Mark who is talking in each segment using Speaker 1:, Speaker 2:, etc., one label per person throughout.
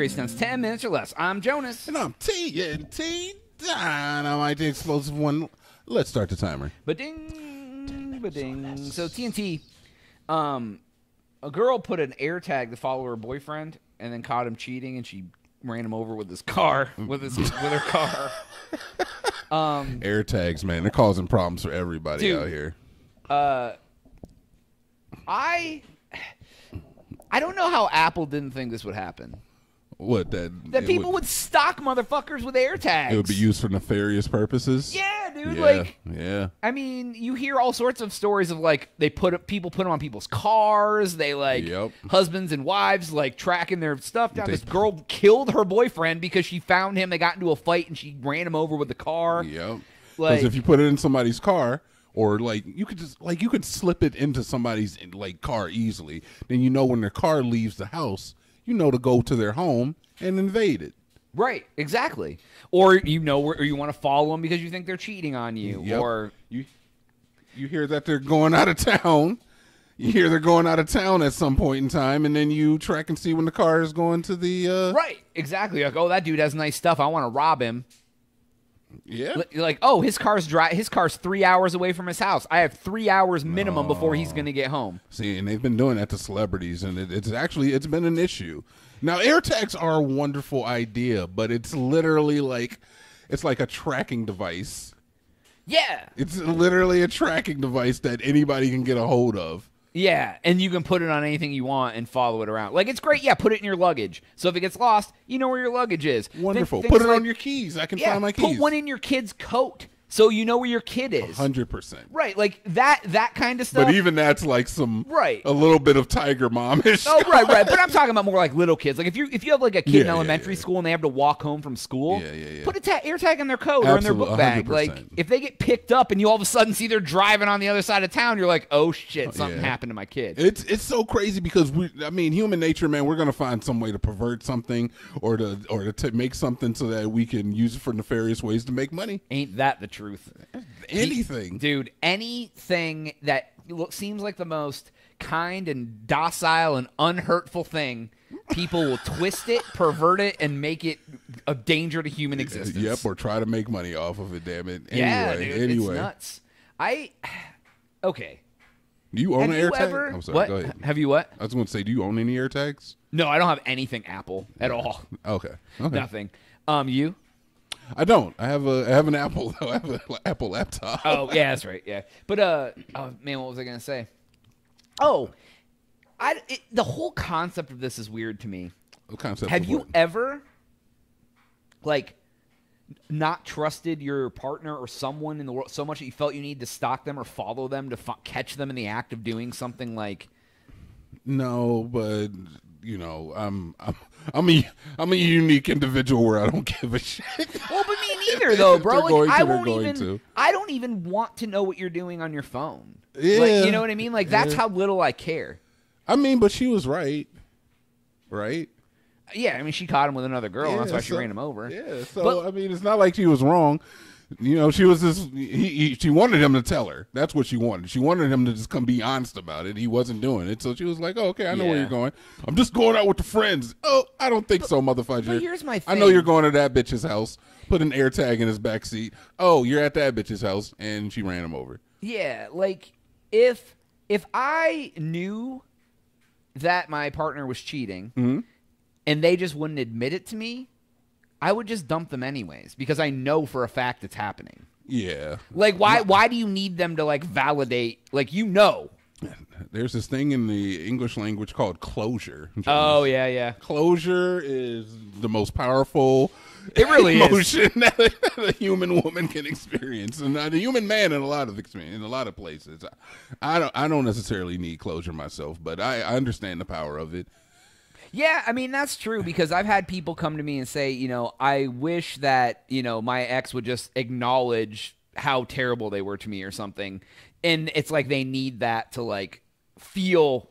Speaker 1: Crazy Stunts, 10 minutes or less. I'm Jonas.
Speaker 2: And I'm TNT Dinomight, explosive one. Let's start the timer.
Speaker 1: But ding, but ding. So TNT, um, a girl put an air tag to follow her boyfriend, and then caught him cheating, and she ran him over with his car, with his with her car. Um,
Speaker 2: Air tags, man, they're causing problems for everybody
Speaker 1: Dude.
Speaker 2: out here.
Speaker 1: uh, I, I don't know how Apple didn't think this would happen.
Speaker 2: What that?
Speaker 1: That people would stock motherfuckers with air tags.
Speaker 2: It would be used for nefarious purposes.
Speaker 1: Yeah, dude.
Speaker 2: yeah,
Speaker 1: Like,
Speaker 2: yeah.
Speaker 1: I mean, you hear all sorts of stories of like they put people put them on people's cars. They like
Speaker 2: Yep.
Speaker 1: husbands and wives like tracking their stuff down.
Speaker 2: They-
Speaker 1: this girl killed her boyfriend because she found him. They got into a fight and she ran him over with the car.
Speaker 2: Yep.
Speaker 1: Like-
Speaker 2: Because if you put it in somebody's car, or like you could just like you could slip it into somebody's like car easily, then you know when their car leaves the house, you know to go to their home and invade it.
Speaker 1: Right, exactly. Or you know, where, or you want to follow them because you think they're cheating on you,
Speaker 2: Yep.
Speaker 1: or
Speaker 2: you you hear that they're going out of town. You hear they're going out of town at some point in time, and then you track and see when the car is going to the. Uh,
Speaker 1: right, exactly. Like, oh, that dude has nice stuff. I want to rob him.
Speaker 2: Yeah.
Speaker 1: Li- Like, oh, his car's dry. His car's three hours away from his house. I have three hours minimum before he's oh. gonna get home.
Speaker 2: See, and they've been doing that to celebrities, and it, it's actually it's been an issue. Now, AirTags are a wonderful idea, but it's literally like it's like a tracking device.
Speaker 1: Yeah,
Speaker 2: It's literally a tracking device that anybody can get a hold of.
Speaker 1: Yeah, and you can put it on anything you want and follow it around. Like it's great. Yeah, put it in your luggage. So if it gets lost, you know where your luggage is.
Speaker 2: Wonderful.
Speaker 1: things
Speaker 2: Put it
Speaker 1: like-
Speaker 2: on your keys. I can
Speaker 1: yeah.
Speaker 2: find my keys.
Speaker 1: Put one in your kid's coat so you know where your kid is.
Speaker 2: Hundred percent.
Speaker 1: Right, like that. That kind of stuff.
Speaker 2: But even that's like some
Speaker 1: Right.
Speaker 2: a little bit of Tiger Momish.
Speaker 1: Oh right, right. But I'm talking about more like little kids. Like if you if you have like a kid
Speaker 2: Yeah,
Speaker 1: in elementary
Speaker 2: yeah.
Speaker 1: school and they have to walk home from school,
Speaker 2: Yeah, yeah, yeah.
Speaker 1: put a ta- air tag on their coat or in their book bag. Like
Speaker 2: 100%.
Speaker 1: if they get picked up and you all of a sudden see they're driving on the other side of town, you're like, oh shit, oh, something
Speaker 2: yeah.
Speaker 1: happened to my kid.
Speaker 2: It's it's so crazy because we I mean human nature man we're gonna find some way to pervert something or to or to t- make something so that we can use it for nefarious ways to make money
Speaker 1: Ain't that the truth?
Speaker 2: Anything.
Speaker 1: Dude anything that seems like the most kind and docile and unhurtful thing people will twist it pervert it and make it a danger to human existence.
Speaker 2: Yep or try to make money off of it damn it.
Speaker 1: Yeah
Speaker 2: anyway
Speaker 1: dude,
Speaker 2: anyway.
Speaker 1: it's nuts. I okay.
Speaker 2: Do you own
Speaker 1: have
Speaker 2: an
Speaker 1: you
Speaker 2: air tag
Speaker 1: ever
Speaker 2: I'm sorry
Speaker 1: what?
Speaker 2: go ahead.
Speaker 1: Have you what?
Speaker 2: I was going to say do you own any air tags
Speaker 1: no i don't have anything apple at all.
Speaker 2: Okay okay.
Speaker 1: Nothing. Um you
Speaker 2: I don't I have a I have an Apple though I have an Apple laptop
Speaker 1: Oh yeah, that's right. Yeah, but uh, oh man, what was I gonna say? Oh, I it, the whole concept of this is weird to me.
Speaker 2: What concept
Speaker 1: Have you
Speaker 2: what?
Speaker 1: ever like not trusted your partner or someone in the world so much that you felt you need to stalk them or follow them to f- catch them in the act of doing something like
Speaker 2: No, but you know, I'm I'm I'm a I'm a unique individual where I don't give a shit.
Speaker 1: well but me neither though bro like
Speaker 2: going
Speaker 1: i
Speaker 2: to,
Speaker 1: won't
Speaker 2: going
Speaker 1: even
Speaker 2: to.
Speaker 1: i don't even want to know what you're doing on your phone like
Speaker 2: Yeah.
Speaker 1: you know what i mean like that's
Speaker 2: Yeah.
Speaker 1: how little i care
Speaker 2: I mean, but she was right, right?
Speaker 1: yeah i mean she caught him with another girl and that's
Speaker 2: Yeah,
Speaker 1: why she ran him over
Speaker 2: Yeah, so
Speaker 1: But-
Speaker 2: I mean, it's not like she was wrong. You know, she was just he, he, she wanted him to tell her. That's what she wanted. She wanted him to just come be honest about it. He wasn't doing it, so she was like, oh, "Okay, I know where you're going. I'm just going out with the friends." Oh, I don't think so, motherfucker.
Speaker 1: but here's my
Speaker 2: I know you're going to that bitch's house. Put an air tag in his back seat. Oh, you're at that bitch's house, and she ran him over.
Speaker 1: Yeah, like if if I knew that my partner was cheating
Speaker 2: Mm-hmm.
Speaker 1: and they just wouldn't admit it to me, I would just dump them anyways because I know for a fact it's happening.
Speaker 2: Yeah,
Speaker 1: Like why why do you need them to like validate like you know?
Speaker 2: there's this thing in the English language called closure.
Speaker 1: Oh yeah, yeah.
Speaker 2: closure is the most powerful
Speaker 1: It really is.
Speaker 2: emotion that a human woman can experience and uh, the human man in a lot of experience in a lot of places I, I don't i don't necessarily need closure myself but I, I understand the power of it
Speaker 1: Yeah, I mean that's true because I've had people come to me and say, you know, I wish that, you know, my ex would just acknowledge how terrible they were to me or something. And it's like they need that to like feel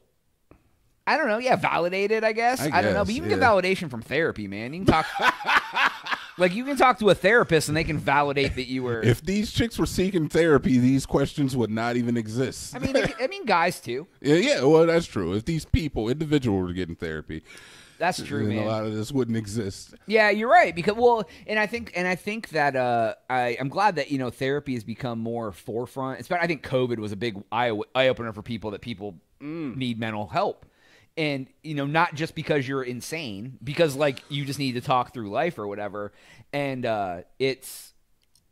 Speaker 1: I don't know, yeah, validated, I guess. I,
Speaker 2: I
Speaker 1: don't know, but you can get validation from therapy, man. You can talk like you can talk to a therapist and they can validate that you were
Speaker 2: if these chicks were seeking therapy these questions would not even exist
Speaker 1: I mean, I mean guys too.
Speaker 2: Yeah, yeah, well, that's true. If these people, individuals, were getting therapy,
Speaker 1: That's true,
Speaker 2: then
Speaker 1: man.
Speaker 2: a lot of this wouldn't exist.
Speaker 1: Yeah, you're right. Because well, and I think and I think that uh, I I'm glad that you know therapy has become more forefront. It's I think COVID was a big eye eye opener for people that people need mental help, and you know not just because you're insane, because like you just need to talk through life or whatever. And uh, it's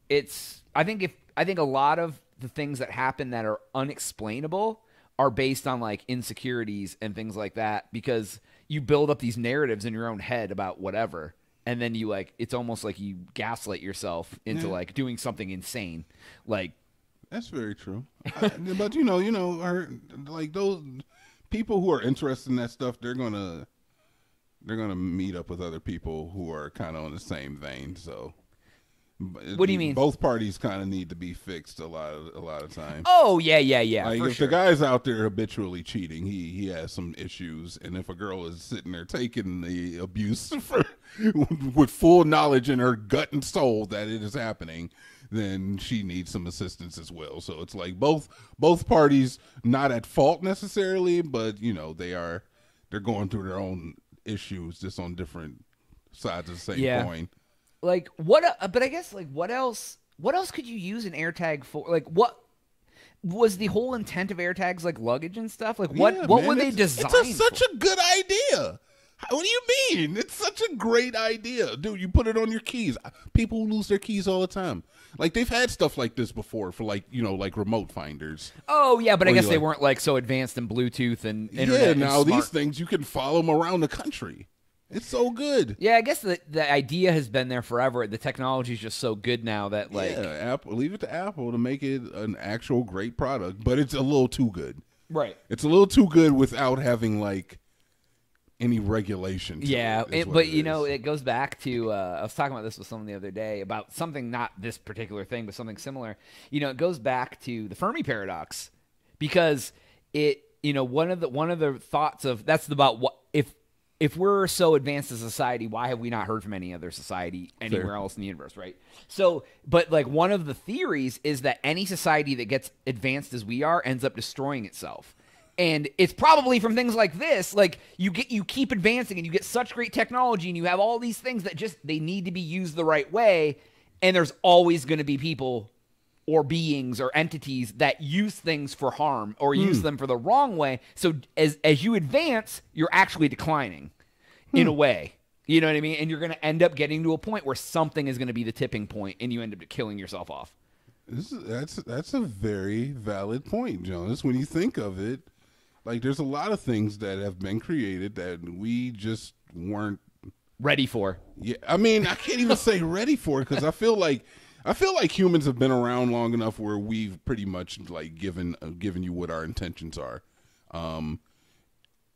Speaker 1: it's I think if I think a lot of the things that happen that are unexplainable are based on like insecurities and things like that because you build up these narratives in your own head about whatever and then you like it's almost like you gaslight yourself into like doing something insane like
Speaker 2: That's very true. I- but you know, you know, are like those people who are interested in that stuff. They're gonna they're gonna meet up with other people who are kind of on the same vein. So,
Speaker 1: What do you mean?
Speaker 2: Both parties kind of need to be fixed a lot of a lot of times.
Speaker 1: oh yeah yeah yeah
Speaker 2: Like if
Speaker 1: sure
Speaker 2: the guy's out there habitually cheating, he he has some issues, and if a girl is sitting there taking the abuse for, with full knowledge in her gut and soul that it is happening, then she needs some assistance as well. So it's like both both parties not at fault necessarily, but you know they are they're going through their own issues just on different sides of the same
Speaker 1: Yeah.
Speaker 2: coin.
Speaker 1: Like what uh, but i guess like what else what else could you use an airtag for like what was the whole intent of airtags like luggage and stuff like what
Speaker 2: Yeah,
Speaker 1: what
Speaker 2: man,
Speaker 1: were they designed
Speaker 2: It's a, such a good idea. What do you mean? It's such a great idea, dude. You put it on your keys. People lose their keys all the time. Like they've had stuff like this before for like you know like remote finders.
Speaker 1: oh yeah but i guess they
Speaker 2: like-
Speaker 1: weren't like so advanced in bluetooth and internet
Speaker 2: yeah,
Speaker 1: and
Speaker 2: now
Speaker 1: smart-
Speaker 2: these things you can follow them around the country. It's so good.
Speaker 1: yeah i guess the the idea has been there forever the technology is just so good now that like
Speaker 2: yeah, Apple leave it to Apple to make it an actual great product, but it's a little too good.
Speaker 1: right
Speaker 2: It's a little too good without having like any regulation. to
Speaker 1: Yeah,
Speaker 2: it,
Speaker 1: it, but
Speaker 2: it
Speaker 1: you know, it goes back to uh, I was talking about this with someone the other day about something not this particular thing, but something similar. You know, it goes back to the Fermi paradox because it, you know, one of the one of the thoughts of that's about what if if we're so advanced as a society, why have we not heard from any other society anywhere
Speaker 2: Fair.
Speaker 1: else in the universe, right? So, but like one of the theories is that any society that gets advanced as we are ends up destroying itself. And it's probably from things like this, like you get you keep advancing and you get such great technology and you have all these things that just they need to be used the right way and there's always going to be people or beings or entities that use things for harm or hmm. use them for the wrong way. So as as you advance, you're actually declining in hmm. a way. You know what I mean? And you're going to end up getting to a point where something is going to be the tipping point and you end up killing yourself off.
Speaker 2: This is, that's that's a very valid point, Jonas. When you think of it, like there's a lot of things that have been created that we just weren't.
Speaker 1: Ready for.
Speaker 2: Yeah, I mean, I can't even say ready for it because I feel like I feel like humans have been around long enough where we've pretty much like given uh, given you what our intentions are. Um,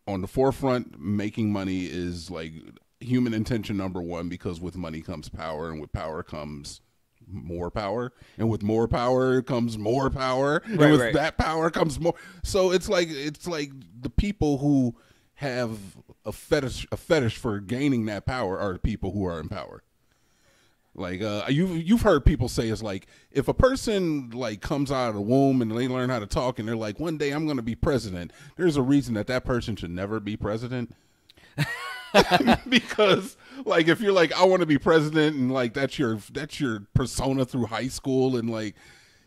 Speaker 2: on the forefront, making money is like human intention number one because with money comes power, and with power comes more power, and with more power comes more power, and
Speaker 1: Right,
Speaker 2: with
Speaker 1: right.
Speaker 2: that power comes more. So it's like it's like the people who have a fetish a fetish for gaining that power are the people who are in power. Like uh, you you've heard people say it's like if a person like comes out of the womb and they learn how to talk and they're like one day I'm going to be president. There's a reason that that person should never be president. because like if you're like I want to be president and like that's your that's your persona through high school and like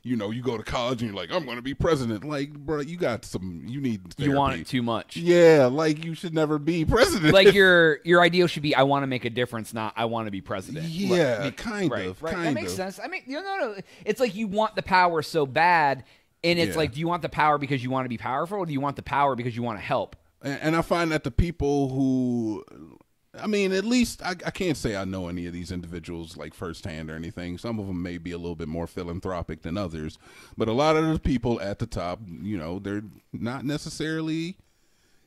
Speaker 2: you know you go to college and you're like I'm going to be president like bro you got some you need
Speaker 1: You want it too much.
Speaker 2: yeah like you should never be president
Speaker 1: like your your ideal should be I want to make a difference, not I want to be president.
Speaker 2: Yeah,
Speaker 1: Like,
Speaker 2: kind
Speaker 1: right,
Speaker 2: of,
Speaker 1: Right.
Speaker 2: kind
Speaker 1: that makes
Speaker 2: of.
Speaker 1: sense. I mean, you know, no, it's like you want the power so bad, and it's
Speaker 2: Yeah.
Speaker 1: like, do you want the power because you want to be powerful, or do you want the power because you want to help?
Speaker 2: And, and I find that the people who, I mean, at least I, I can't say I know any of these individuals like firsthand or anything. Some of them may be a little bit more philanthropic than others, but a lot of the people at the top, you know, they're not necessarily.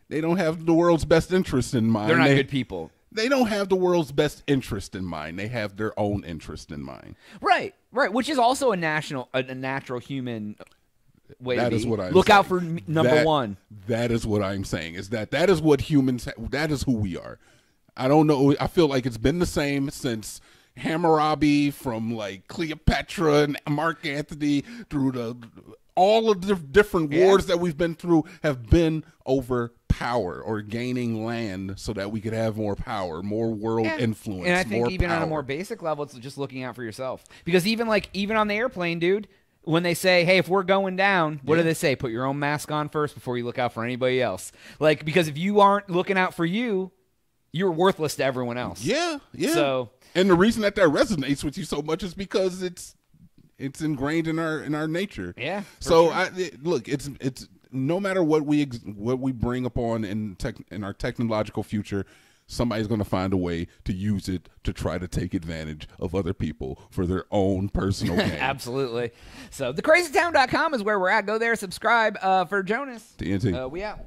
Speaker 2: They don't have the world's best interest in mind.
Speaker 1: They're not
Speaker 2: they,
Speaker 1: good people.
Speaker 2: They don't have the world's best interest in mind. They have their own interest in mind.
Speaker 1: Right, right. Which is also a national, a, a natural human way
Speaker 2: That
Speaker 1: to
Speaker 2: is what I'm
Speaker 1: look
Speaker 2: saying.
Speaker 1: out for number
Speaker 2: That-
Speaker 1: one.
Speaker 2: That is what I'm saying. Is that that is what humans. That is who we are. I don't know. I feel like it's been the same since Hammurabi, from like Cleopatra and Mark Antony through the all of the different
Speaker 1: Yeah.
Speaker 2: wars that we've been through have been over power or gaining land so that we could have more power, more world
Speaker 1: Yeah.
Speaker 2: influence.
Speaker 1: And I think even on a more basic level, it's just looking out for yourself. Because even like even on the airplane, dude, when they say, "Hey, if we're going down," what do they say? Put your own mask on first before you look out for anybody else. Like because if you aren't looking out for you, you're worthless to everyone else.
Speaker 2: Yeah, yeah.
Speaker 1: So-
Speaker 2: and the reason that that resonates with you so much is because it's it's ingrained in our in our nature.
Speaker 1: Yeah,
Speaker 2: So
Speaker 1: sure.
Speaker 2: I it, look, it's it's no matter what we ex, what we bring upon in tech in our technological future, somebody's going to find a way to use it to try to take advantage of other people for their own personal gain.
Speaker 1: Absolutely. So thecrazytown.com is where we're at. Go there, subscribe. Uh, for Jonas,
Speaker 2: TNT.
Speaker 1: uh, we out.